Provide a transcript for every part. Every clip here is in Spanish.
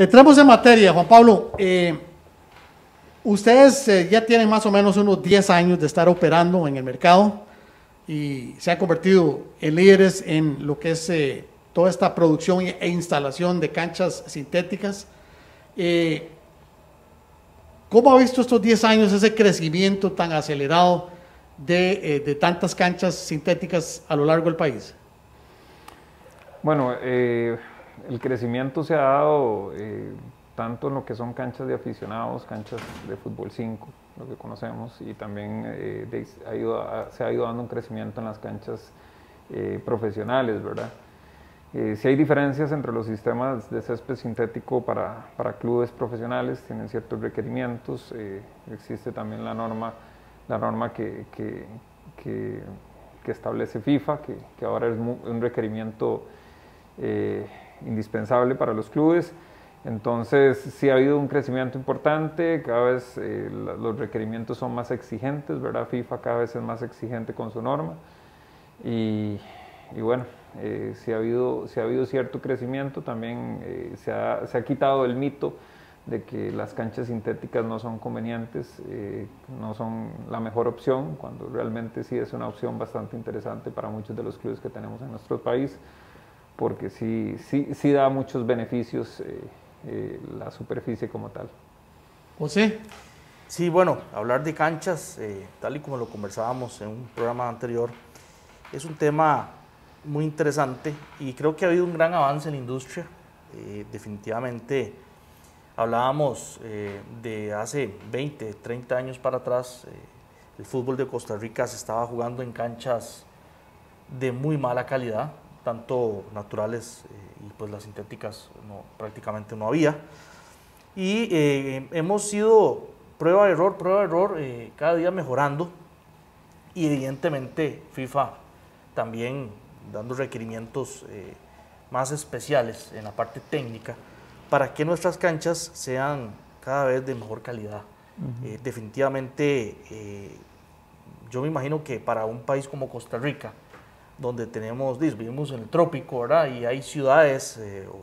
Entramos en materia, Juan Pablo. Eh, ustedes eh, ya tienen más o menos unos 10 años de estar operando en el mercado y se han convertido en líderes en lo que es eh, toda esta producción e instalación de canchas sintéticas. ¿Cómo ha visto estos 10 años ese crecimiento tan acelerado de, de tantas canchas sintéticas a lo largo del país? Bueno, el crecimiento se ha dado eh, tanto en lo que son canchas de aficionados, canchas de fútbol 5, lo que conocemos, y también eh, se ha ido dando un crecimiento en las canchas eh, profesionales, ¿verdad? si hay diferencias entre los sistemas de césped sintético para, para clubes profesionales, tienen ciertos requerimientos, existe también la norma, la norma que, que, que, establece FIFA, que, ahora es un requerimiento indispensable para los clubes. Entonces sí ha habido un crecimiento importante, cada vez eh, los requerimientos son más exigentes, ¿verdad? FIFA cada vez es más exigente con su norma y, bueno, eh, sí, ha habido, ha habido cierto crecimiento, también eh, se, ha, se, ha, quitado el mito de que las canchas sintéticas no son convenientes, no son la mejor opción, cuando realmente sí es una opción bastante interesante para muchos de los clubes que tenemos en nuestro país porque sí, sí, sí da muchos beneficios eh, eh, la superficie como tal. José. Sí, bueno, hablar de canchas, eh, tal y como lo conversábamos en un programa anterior, es un tema muy interesante y creo que ha habido un gran avance en la industria. definitivamente hablábamos de hace 20, 30 años para atrás, el fútbol de Costa Rica se estaba jugando en canchas de muy mala calidad, tanto naturales eh, y pues las sintéticas no, prácticamente no había. Y eh, hemos sido prueba de error, prueba de error, eh, cada día mejorando y evidentemente FIFA también dando requerimientos más especiales en la parte técnica para que nuestras canchas sean cada vez de mejor calidad. definitivamente, yo me imagino que para un país como Costa Rica, donde tenemos, vivimos en el trópico, ¿verdad? Y hay ciudades eh, o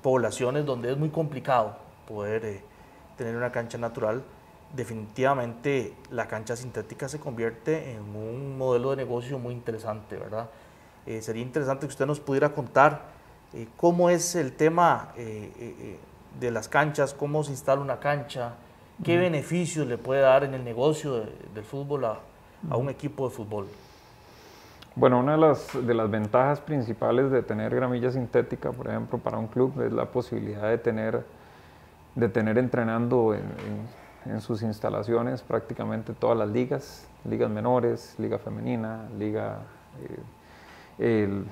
poblaciones donde es muy complicado poder eh, tener una cancha natural. Definitivamente la cancha sintética se convierte en un modelo de negocio muy interesante, ¿verdad? Eh, sería interesante que usted nos pudiera contar cómo es el tema de las canchas, cómo se instala una cancha, qué beneficios le puede dar en el negocio del fútbol a un equipo de fútbol. Bueno, una de las, de las ventajas principales de tener gramilla sintética, por ejemplo, para un club es la posibilidad de tener, de tener entrenando en, sus instalaciones prácticamente todas las ligas, ligas menores, liga femenina, liga, eh, el,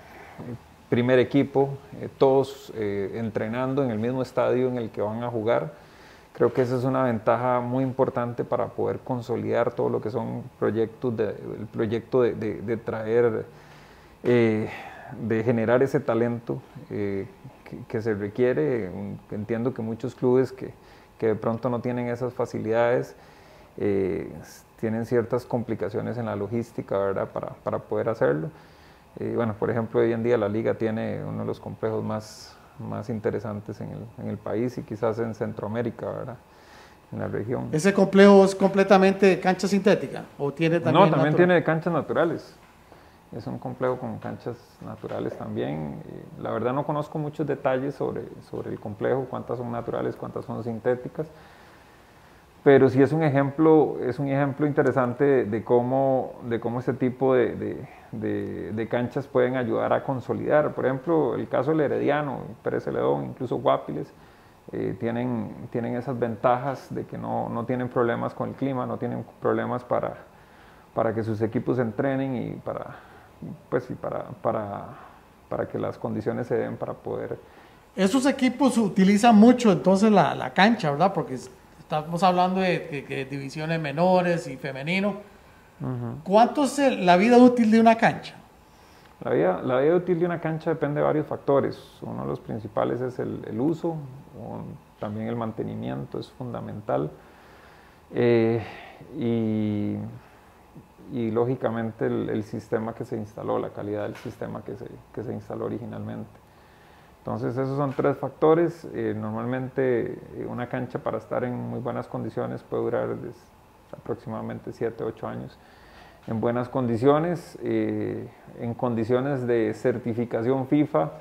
primer equipo, eh, todos eh, entrenando en el mismo estadio en el que van a jugar Creo que esa es una ventaja muy importante para poder consolidar todo lo que son proyectos, de, el proyecto de, de, traer, eh, de generar ese talento eh, que, se requiere. Entiendo que muchos clubes que, que de pronto no tienen esas facilidades eh, tienen ciertas complicaciones en la logística ¿verdad? Para, para poder hacerlo. bueno, por ejemplo, hoy en día la liga tiene uno de los complejos más más interesantes en el, en el país y quizás en Centroamérica, ¿verdad? En la región. ¿Ese complejo es completamente de cancha sintética o tiene también No, también tiene de canchas naturales. Es un complejo con canchas naturales también. La verdad no conozco muchos detalles sobre, sobre el complejo, cuántas son naturales, cuántas son sintéticas pero sí es un ejemplo, es un ejemplo interesante de cómo, de cómo este tipo de, de, canchas pueden ayudar a consolidar. Por ejemplo, el caso del Herediano, Pérez Celedón, incluso Guapiles, eh, tienen, tienen esas ventajas de que no, no, tienen problemas con el clima, no tienen problemas para, para que sus equipos entrenen y para, pues, y para, para, para que las condiciones se den para poder... Esos equipos utilizan mucho entonces la, la cancha, ¿verdad? Porque estamos hablando de, divisiones menores y femenino. ¿Cuánto es la vida útil de una cancha? La vida, la vida útil de una cancha depende de varios factores. Uno de los principales es el, uso, también el mantenimiento es fundamental. Eh, y, lógicamente el, sistema que se instaló, la calidad del sistema que se, que se instaló originalmente. Entonces esos son tres factores. Eh, normalmente eh, una cancha para estar en muy buenas condiciones puede durar aproximadamente 7, 8 años. En buenas condiciones, eh, en condiciones de certificación FIFA,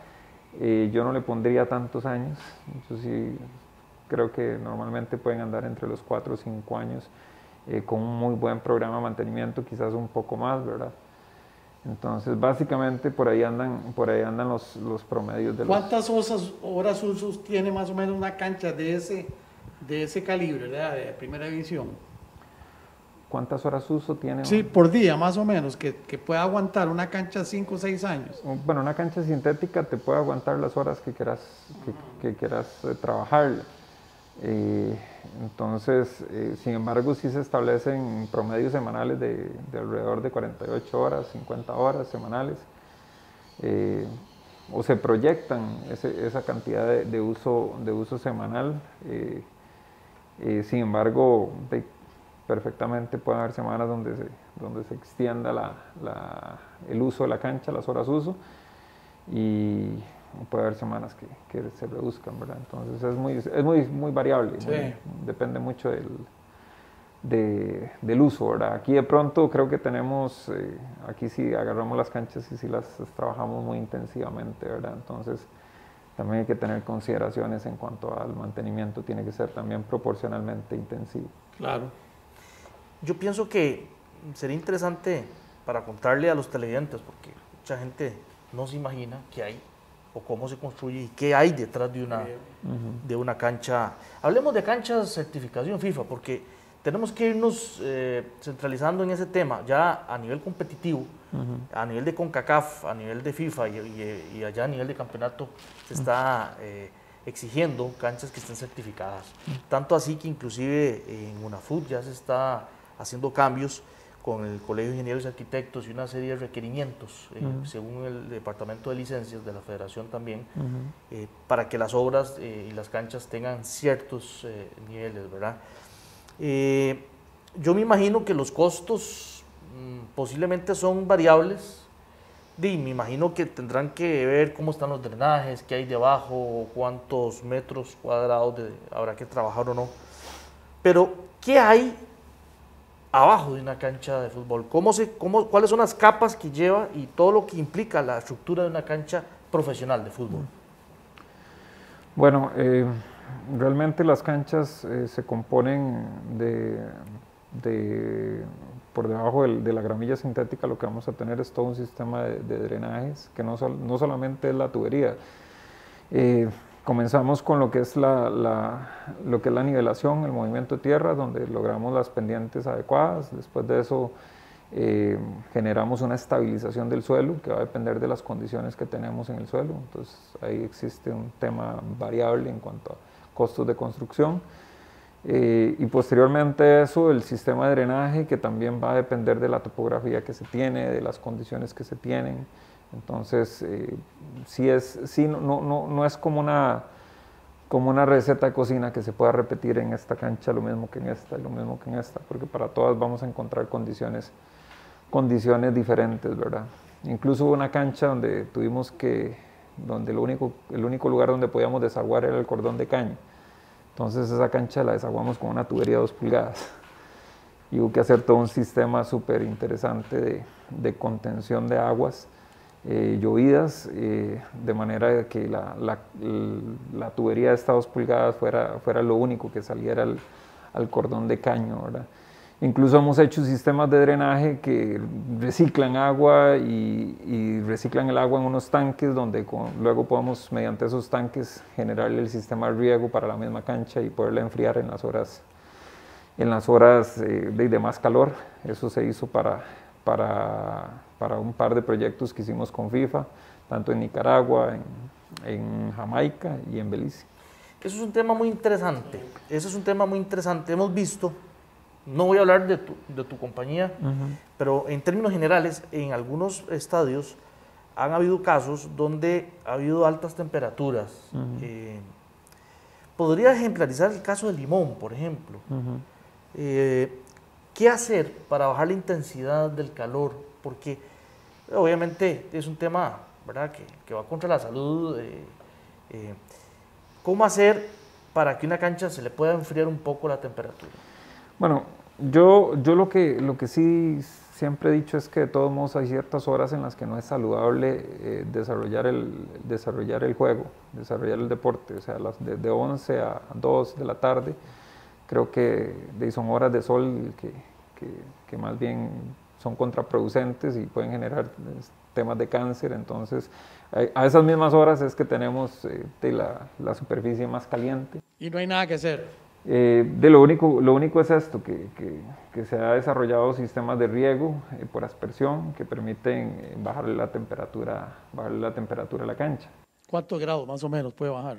yo no le pondría tantos años. Yo sí creo que normalmente pueden andar entre los 4 o 5 años con un muy buen programa de mantenimiento, quizás un poco más, ¿verdad? Entonces, básicamente por ahí andan, por ahí andan los, los promedios de ¿Cuántas horas usos tiene más o menos una cancha de ese, de ese calibre, de primera división? ¿Cuántas horas uso tiene? Sí, por día más o menos, que, que pueda aguantar una cancha 5 o 6 años. Bueno, una cancha sintética te puede aguantar las horas que quieras, que, que quieras eh, trabajar. Eh, entonces, eh, sin embargo, sí se establecen promedios semanales de, alrededor de 48 horas, 50 horas semanales, eh, o se proyectan esa cantidad de, uso, de uso semanal. sin embargo, perfectamente pueden haber semanas donde se, donde se extienda el uso de la cancha, las horas uso, y puede haber semanas que, que, se reduzcan, ¿verdad? Entonces es muy, es muy, muy variable, depende mucho del, de, del uso, ¿verdad? Aquí de pronto creo que tenemos, eh, aquí sí agarramos las canchas y sí las trabajamos muy intensivamente, ¿verdad? Entonces también hay que tener consideraciones en cuanto al mantenimiento, tiene que ser también proporcionalmente intensivo. Claro. Yo pienso que sería interesante para contarle a los televidentes, porque mucha gente no se imagina que hay o cómo se construye y qué hay detrás de una, de una cancha. Hablemos de canchas certificación FIFA, porque tenemos que irnos eh, centralizando en ese tema, ya a nivel competitivo, a nivel de CONCACAF, a nivel de FIFA y, allá a nivel de campeonato se está eh, exigiendo canchas que estén certificadas. Tanto así que inclusive en UNAFUT ya se está haciendo cambios con el Colegio de Ingenieros y Arquitectos y una serie de requerimientos, eh, según el Departamento de Licencias de la Federación también, eh, para que las obras eh, y las canchas tengan ciertos niveles, ¿verdad? yo me imagino que los costos mm, posiblemente son variables, y me imagino que tendrán que ver cómo están los drenajes, qué hay debajo, cuántos metros cuadrados habrá que trabajar o no. Pero, ¿qué hay abajo de una cancha de fútbol? ¿Cómo se, cómo, ¿Cuáles son las capas que lleva y todo lo que implica la estructura de una cancha profesional de fútbol? Bueno, eh, realmente las canchas eh, se componen de, de por debajo de, la gramilla sintética lo que vamos a tener es todo un sistema de, drenajes que no, no solamente es la tubería. Eh, Comenzamos con lo que es la, lo que es la nivelación, el movimiento de tierra, donde logramos las pendientes adecuadas. Después de eso eh, generamos una estabilización del suelo que va a depender de las condiciones que tenemos en el suelo. Entonces ahí existe un tema variable en cuanto a costos de construcción. Eh, y posteriormente a eso el sistema de drenaje que también va a depender de la topografía que se tiene, de las condiciones que se tienen. Entonces, eh, sí es, sí, no, no, no es como una, como una receta de cocina que se pueda repetir en esta cancha lo mismo que en esta lo mismo que en esta, porque para todas vamos a encontrar condiciones, condiciones diferentes, ¿verdad? Incluso hubo una cancha donde tuvimos que, donde lo único, el único lugar donde podíamos desaguar era el cordón de caño. Entonces esa cancha la desaguamos con una tubería de dos pulgadas. Y hubo que hacer todo un sistema súper interesante de, de contención de aguas eh, llovidas, eh, de manera que la, la, tubería de estas dos pulgadas fuera, fuera lo único que saliera al, al cordón de caño. ¿verdad? Incluso hemos hecho sistemas de drenaje que reciclan agua y, y reciclan el agua en unos tanques donde luego podemos mediante esos tanques generarle el sistema de riego para la misma cancha y poderla enfriar en las horas, en las horas eh, de, de más calor. Eso se hizo para, para para un par de proyectos que hicimos con FIFA, tanto en Nicaragua, en, Jamaica y en Belice. Eso es un tema muy interesante, eso es un tema muy interesante. Hemos visto, no voy a hablar de tu, de tu compañía, pero en términos generales, en algunos estadios han habido casos donde ha habido altas temperaturas. Eh, podría ejemplarizar el caso de Limón, por ejemplo. Eh, ¿Qué hacer para bajar la intensidad del calor? Porque Obviamente es un tema ¿verdad? Que, que va contra la salud eh, Eh, ¿Cómo hacer para que una cancha se le pueda enfriar un poco la temperatura? Bueno, yo, yo lo, que, lo que sí siempre he dicho es que de todos modos hay ciertas horas en las que no es saludable eh, desarrollar, el, desarrollar el juego, desarrollar el deporte, o sea, las de, de 11 a 2 de la tarde, creo que son horas de sol que, que más bien son contraproducentes y pueden generar temas de cáncer, entonces a esas mismas horas es que tenemos eh, la, la, superficie más caliente. Y no hay nada que hacer. Eh, de lo único, lo único es esto, que, que, que se ha desarrollado sistemas de riego eh, por aspersión que permiten bajarle la temperatura, bajarle la temperatura a la cancha. ¿Cuántos grados más o menos puede bajar?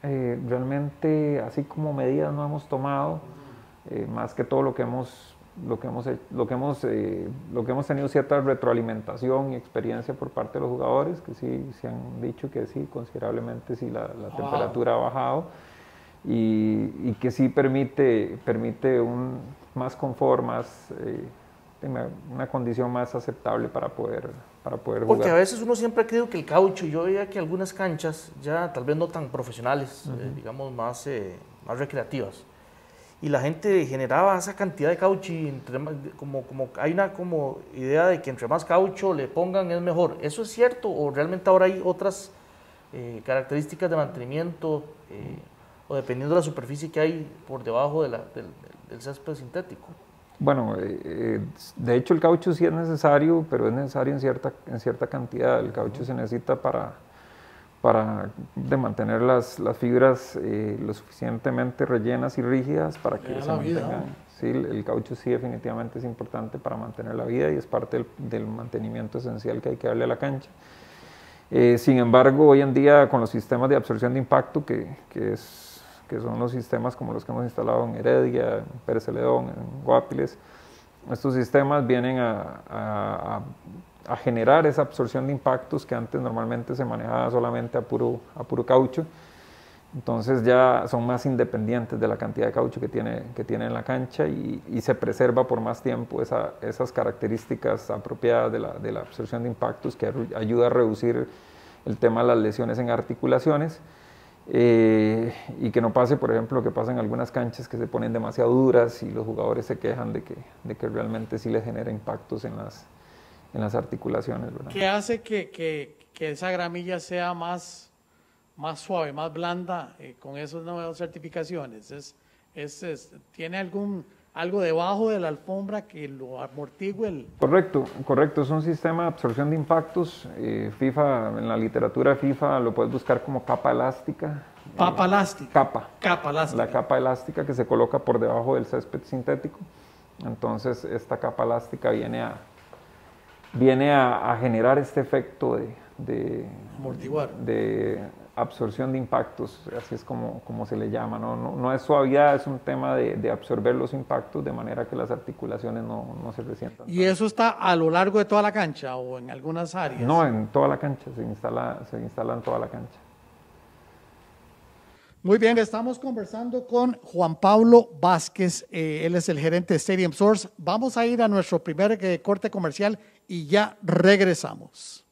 realmente, así como medidas no hemos tomado, más que todo lo que hemos lo que hemos, lo que hemos, eh, lo que hemos tenido cierta retroalimentación y experiencia por parte de los jugadores, que sí se han dicho que sí, considerablemente sí la, temperatura ha bajado y, y, que sí permite, permite un más confort, más, eh, una, condición más aceptable para poder, para poder jugar. Porque a veces uno siempre ha creído que el caucho, yo veía que algunas canchas ya tal vez no tan profesionales, eh, digamos más, más recreativas, y la gente generaba esa cantidad de caucho y entre, como, como hay una como idea de que entre más caucho le pongan es mejor. ¿Eso es cierto o realmente ahora hay otras eh, características de mantenimiento eh, o dependiendo de la superficie que hay por debajo de la, del, del, césped sintético? Bueno, eh, de hecho el caucho sí es necesario, pero es necesario en cierta, en cierta cantidad. El caucho se necesita para para de mantener las, las fibras eh, lo suficientemente rellenas y rígidas para que se mantengan. Sí, el caucho sí definitivamente es importante para mantener la vida y es parte del, mantenimiento esencial que hay que darle a la cancha. Eh, sin embargo, hoy en día con los sistemas de absorción de impacto, que, que, es, que son los sistemas como los que hemos instalado en Heredia, en Pérez Celedón, en Guapiles, estos sistemas vienen a a generar esa absorción de impactos que antes normalmente se manejaba solamente a puro, a puro caucho. Entonces ya son más independientes de la cantidad de caucho que tiene, que tiene en la cancha y, y se preserva por más tiempo esa, esas características apropiadas de la, de la, absorción de impactos que ayuda a reducir el tema de las lesiones en articulaciones. Eh, y que no pase, por ejemplo, lo que pasa en algunas canchas que se ponen demasiado duras y los jugadores se quejan de que, de que realmente sí les genera impactos en las, en las articulaciones. ¿verdad? ¿Qué hace que, que, que, esa gramilla sea más, más suave, más blanda eh, con esas nuevas certificaciones? ¿Es, es, tiene algún algo debajo de la alfombra que lo amortigue el... Correcto, correcto, es un sistema de absorción de impactos. Eh, FIFA, en la literatura FIFA lo puedes buscar como capa elástica. Capa eh, elástica. Capa. Capa elástica. La capa elástica que se coloca por debajo del césped sintético. Entonces esta capa elástica viene a, viene a, generar este efecto de, de, de, absorción de impactos, así es como, como se le llama. ¿no? No, es suavidad, es un tema de, absorber los impactos de manera que las articulaciones no, no se resientan. ¿Y eso está a lo largo de toda la cancha o en algunas áreas? No, en toda la cancha, se instala, se instala en toda la cancha. Muy bien, estamos conversando con Juan Pablo Vázquez, eh, él es el gerente de Stadium Source. Vamos a ir a nuestro primer eh, corte comercial y ya regresamos.